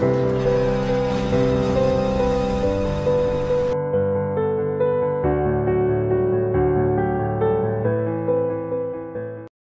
嗯。